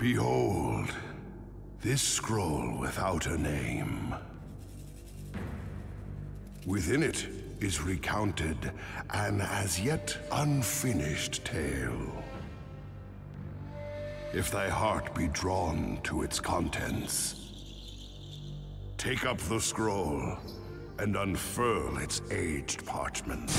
Behold, this scroll without a name. Within it is recounted an as yet unfinished tale. If thy heart be drawn to its contents, take up the scroll and unfurl its aged parchment.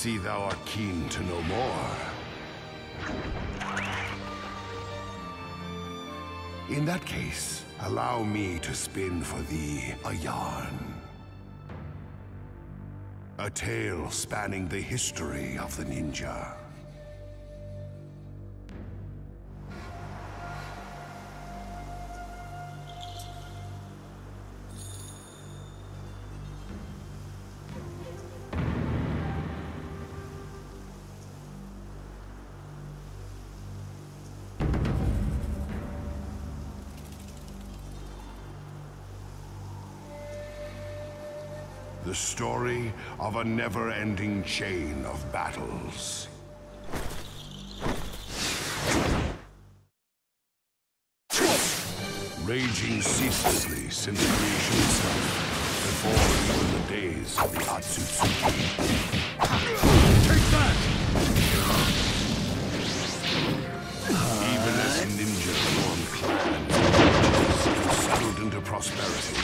See thou art keen to know more. In that case, allow me to spin for thee a yarn. A tale spanning the history of the ninja. The story of a never-ending chain of battles. Raging ceaselessly since creation itself, before even the days of the Otsutsuki. Take that! Even as ninja formed clans, settled into prosperity.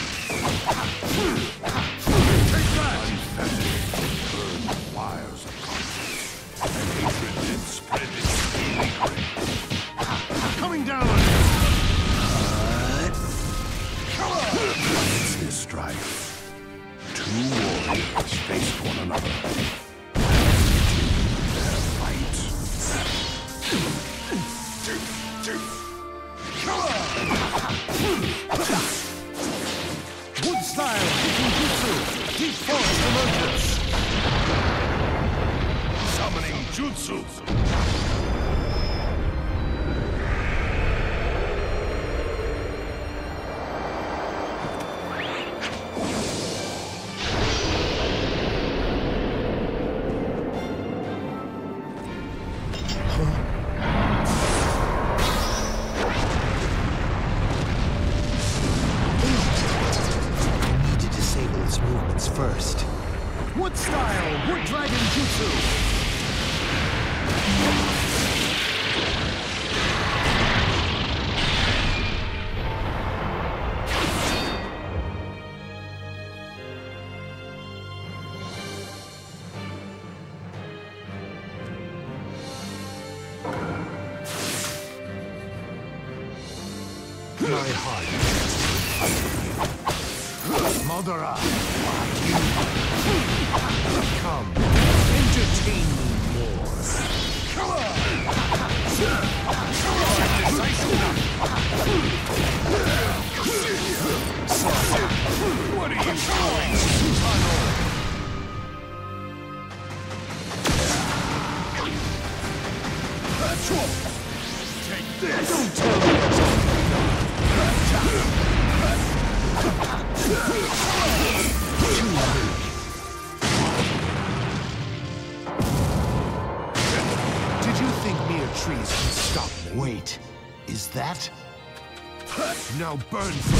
Jutsu! My heart. Madara. Come, entertain me burn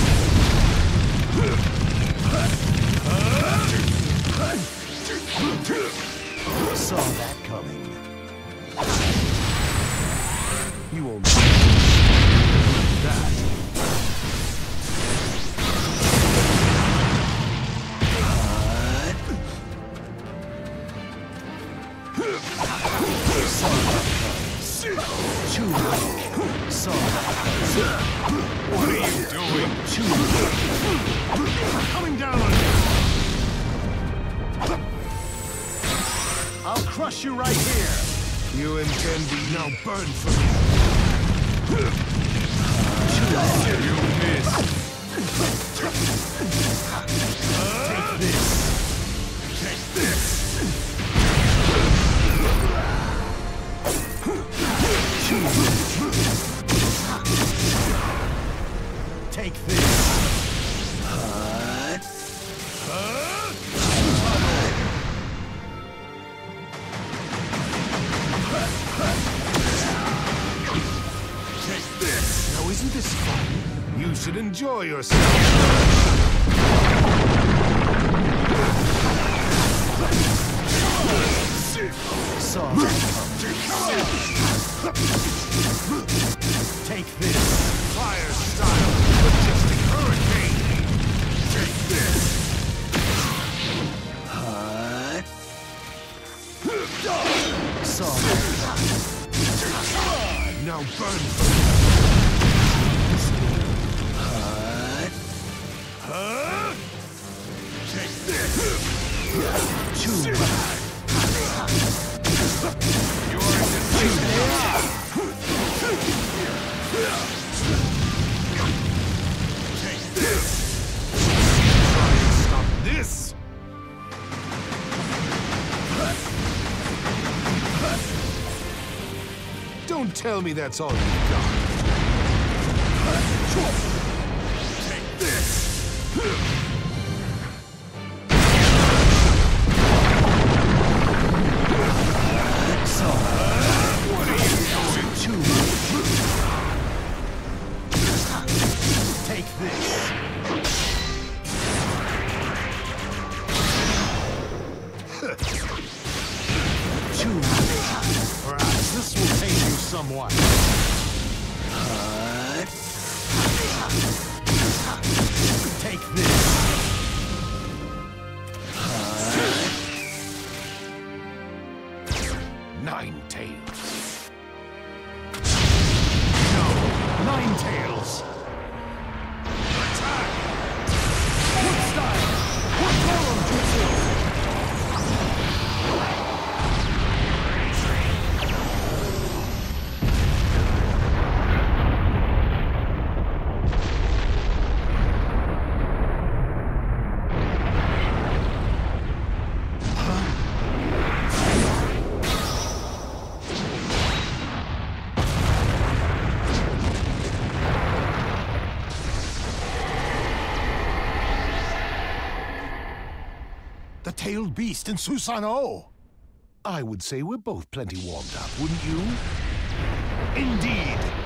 yourself. me that's all you've got. someone. tailed beast in Susanoo. I would say we're both plenty warmed up, wouldn't you? Indeed.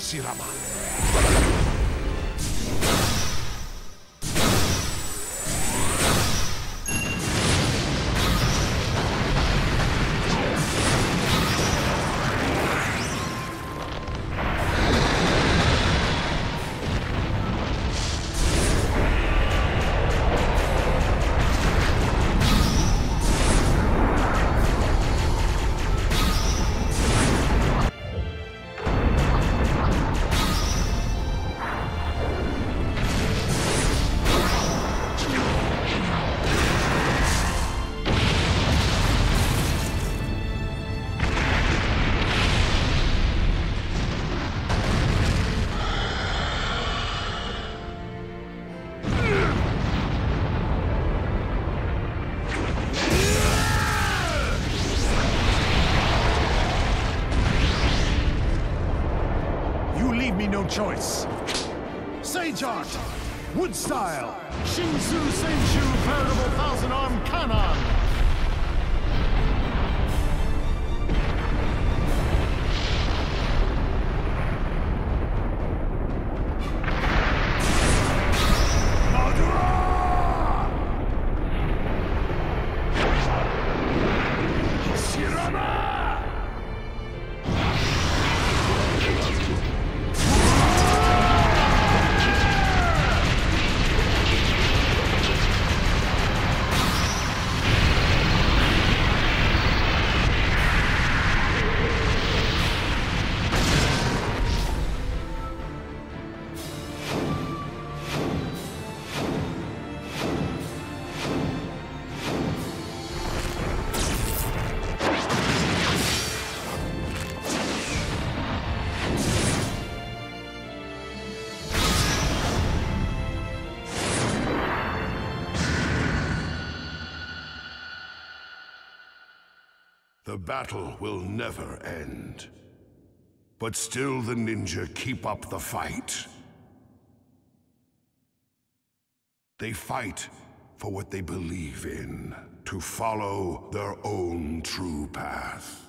Shirama. Choice. Sage Art, Wood Style, Shinsu Senju Veritable Thousand Arm Kannon. The battle will never end. But still the ninja keep up the fight. They fight for what they believe in, to follow their own true path.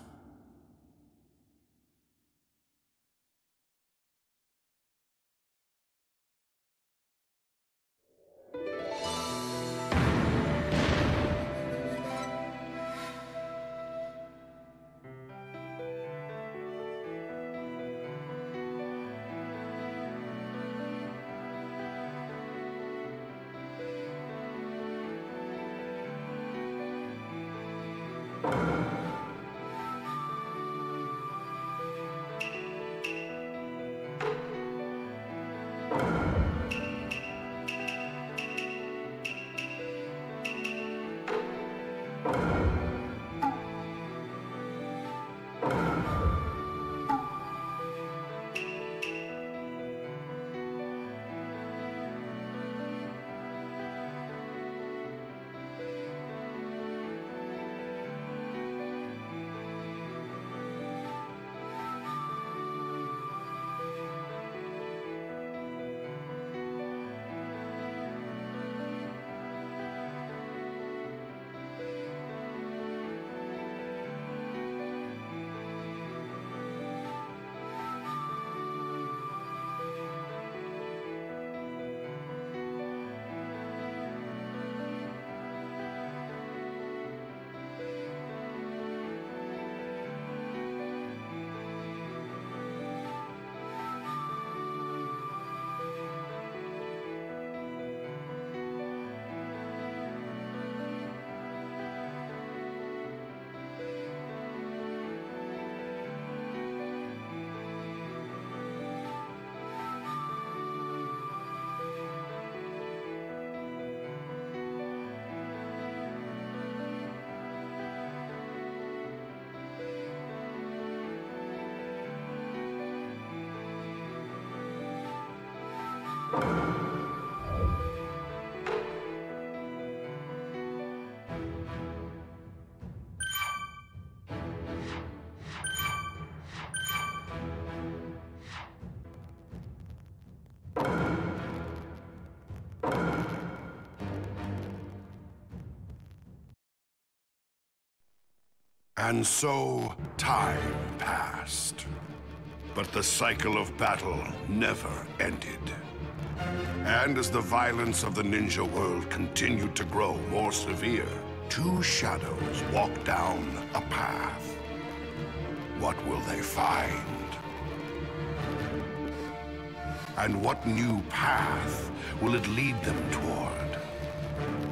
And so time passed. But the cycle of battle never ended. And as the violence of the ninja world continued to grow more severe, two shadows walked down a path. What will they find? And what new path will it lead them toward?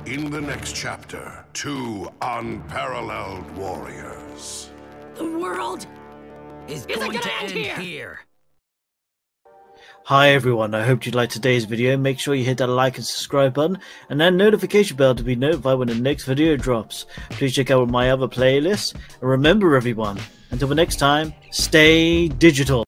In the next chapter, two unparalleled warriors. The world is Is going gonna to end end here? here. Hi everyone, I hope you liked today's video. Make sure you hit that like and subscribe button and that notification bell to be notified when the next video drops. Please check out my other playlists. And remember everyone, until the next time, stay digital.